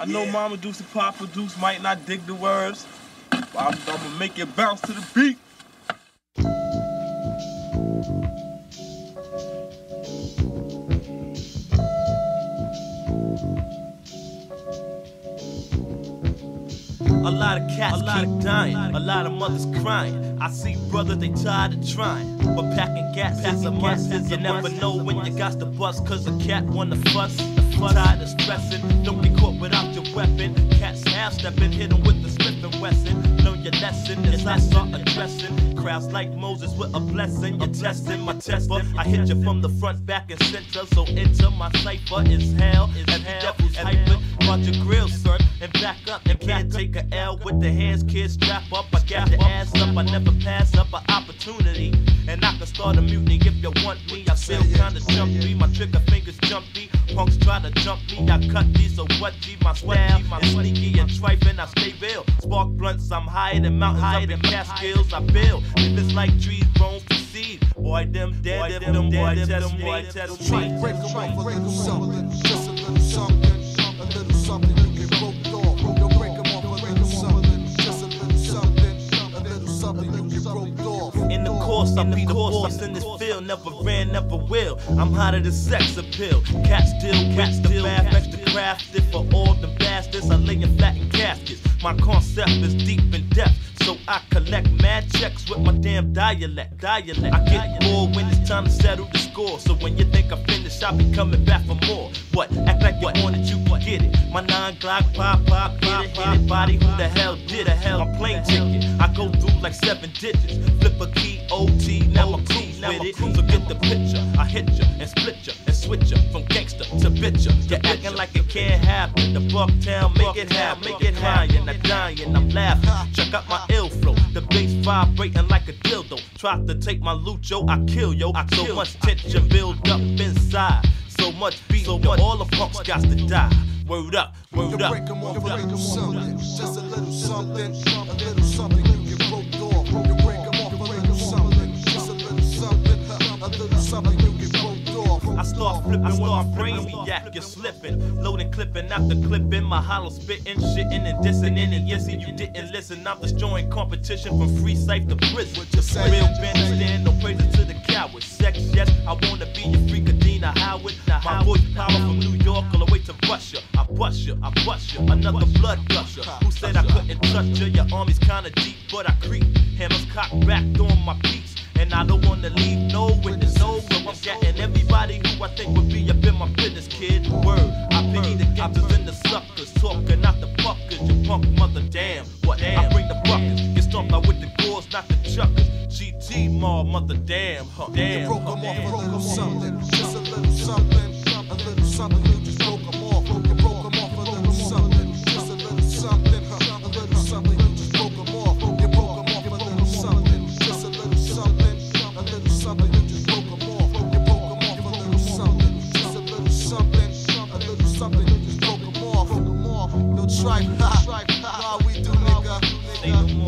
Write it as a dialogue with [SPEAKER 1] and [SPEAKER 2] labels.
[SPEAKER 1] I know Mama Deuce and Papa Deuce might not dig the words, but I'm, I'm gonna make it bounce to the beat.
[SPEAKER 2] A lot of cats a lot keep dying, a lot of mothers crying. I see brothers, they tired of trying. But packing gas is a must. You never know when you got the bus, cause a cat wanna fuss. The fuss tired of stressing. Don't be caught without your weapon. Cats half stepping, hit 'em with the Smith and Wesson. Learn your lesson as I start addressing. Crowds like Moses with a blessing. You're testing my tester. I hit you from the front, back, and center. So enter my cipher is hell. Is hell. Devil's hyper. Watch your grill, sir, and back up. And can't take a L with the hands, kids strap up. I got the ass up. I never pass up an opportunity. And I can start a mutiny if you want me. I feel kinda jumpy. My trigger fingers jumpy. Punks try to jump me. I cut these, so what G? My style is sneaky and trifling. I stay real. Spark blunts, I'm higher than mountains up in Catskills. I build. If it's like trees grown from seed, boy, them dead, them, them, boy, test me, test me.
[SPEAKER 3] Break them off a little something, just a little something, a little something
[SPEAKER 2] course, I be the boss in this field. Never ran, never will. I'm hotter than sex appeal. Cats still, cats still, extra crafted for all the bastards. I lay in flat in caskets. My concept is deep in depth. So I collect mad checks with my damn dialect. Dialect. I get bored when it's time to settle the score. So when you think I'm finished, I'll be coming back for more. What? Act like you want it, you can get it. My nine Glock pop pop, hit it, body. Who the hell did a hell? My plane ticket. I go through like seven digits. Flip a key, OT. Now I'm cruise with it. So get the picture. I hit ya and split ya and switch ya from gangster to bitcher. You're acting like it can't happen. The Bucktown make it happen. Make it higher. I'm dying. I'm laughing. Check out my ill flow. The bass vibrating like a dildo. Try to take my loot, yo. I kill yo. I so much tension build up inside. So much beat, so much. All the punks got to die. Word up, word up.
[SPEAKER 3] break them off a little something, just a little something, a little something something you get roped off.
[SPEAKER 2] I start flipping when my brain react, you're slipping. Loading, clipping, after clipping, my hollow spitting, shitting and dissing. And yes, you didn't listen. I'm destroying competition from free safe to prison. Just a real bandstand, no praises to the cowards. Sex, yes, I wanna be your freak, Adina Howard. My voice power from New York all the way to Russia. I bust you, I bust you, another blood gusher. Who said I couldn't touch you? Your army's kinda deep, but I creep. Hammers cocked back on my beats. And I don't wanna leave no you mother damn. What? I bring the buckets, get stomped out with the gores, not the chuckers. GT mall, mother damn, huh?
[SPEAKER 3] You
[SPEAKER 2] Damn,
[SPEAKER 3] broke
[SPEAKER 2] huh?
[SPEAKER 3] off a little something, just a little No tripe, ha, how we do, nigga.